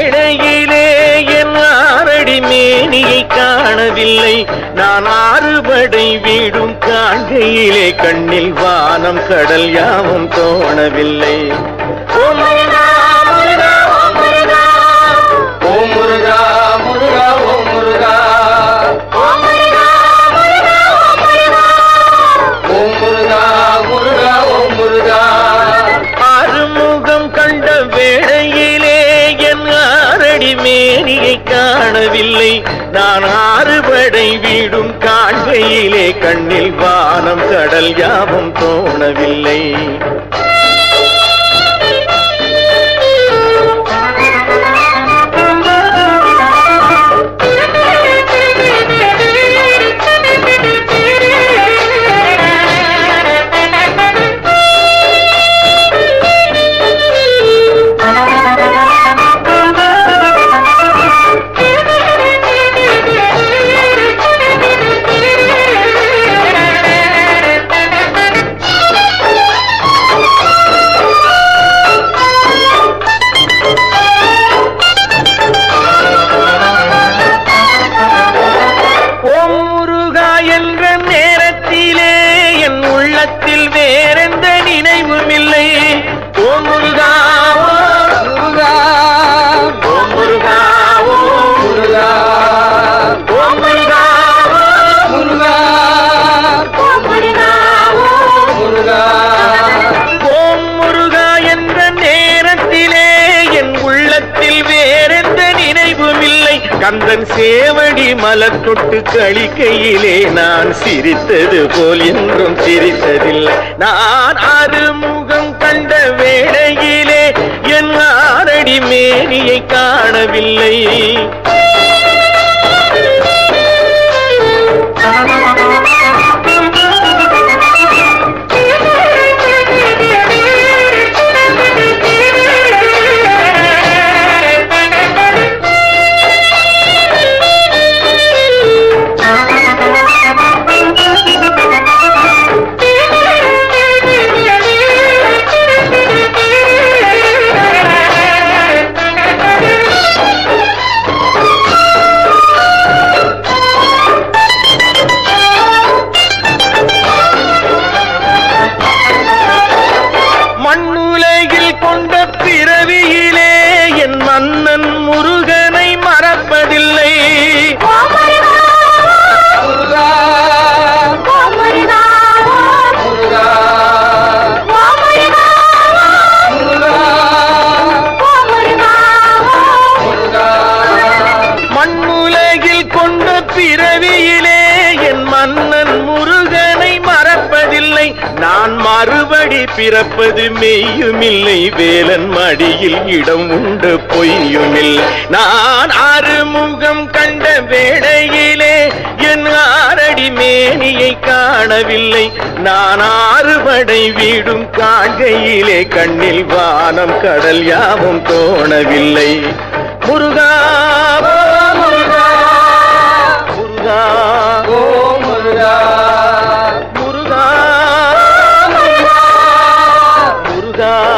மேடையிலே என் ஆரடி மேனியை காணவில்லை. நான் ஆறுபடை வீடும் காண்கையிலே கண்ணில் வானம் கடல் யாவும் தோணவில்லை. காணவில்லை. நான் ஆறுபடை வீடும் காண்கையிலே கண்ணில் வானம் கடல் யாவும் தோணவில்லை. கந்தன் சேவடி மலத்தொட்டு கழிக்கையிலே நான் சிரித்தது போல் என்றும் சிரித்ததில்லை. நான் மேனியை காணவில்லை. பிறவியிலே என் மன்னன் முருகனை மறப்பதில்லை. நான் மறுபடி பிறப்பது மெய்யுமில்லை. வேலன் மடியில் இடம் உண்டு பொய்யுமில்லை. நான் ஆறுமுகம் கண்ட வேளையிலே என் ஆரடி மேனியை காணவில்லை. நான் ஆறுபடை வீடும் காண்கையிலே கண்ணில் வானம் கடல் யாவும் தோணவில்லை. God.